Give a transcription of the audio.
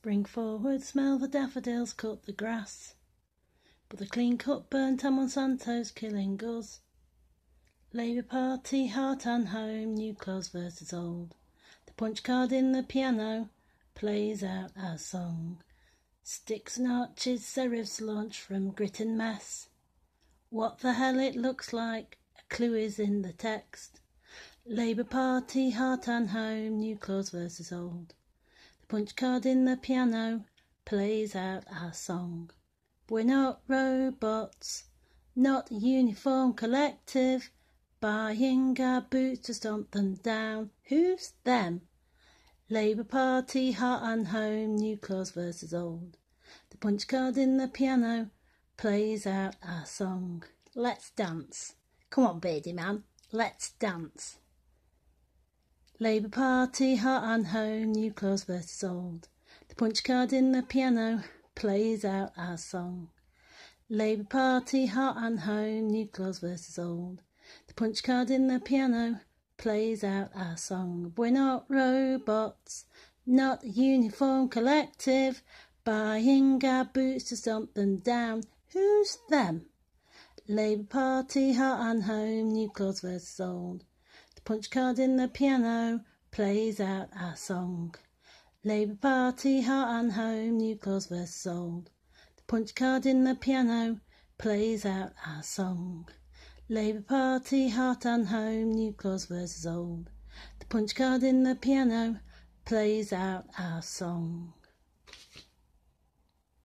Spring forward, smell the daffodils, cut the grass. But the clean cut burnt on Monsanto's killing us. Labour Party, heart and home, new clause versus old. The punch card in the piano plays out our song. Sticks and arches, serifs launch from grit and mess. What the hell it looks like, a clue is in the text. Labour Party, heart and home, new clause versus old punch card in the piano plays out our song. We're not robots, not uniform collective, buying our boots to stomp them down. Who's them? Labour Party, heart and home, new clause versus old. The punch card in the piano plays out our song. Let's dance. Come on, beardy man, let's dance. Labour Party, heart and home, new clause versus old. The punch card in the piano plays out our song. Labour Party, heart and home, new clause versus old. The punch card in the piano plays out our song. We're not robots, not uniform collective, buying our boots to stomp them down. Who's them? Labour Party, heart and home, new clause versus old punch card in the piano plays out our song. Labour Party, heart and home, new clause versus old. The punch card in the piano plays out our song. Labour Party, heart and home, new clause versus old. The punch card in the piano plays out our song.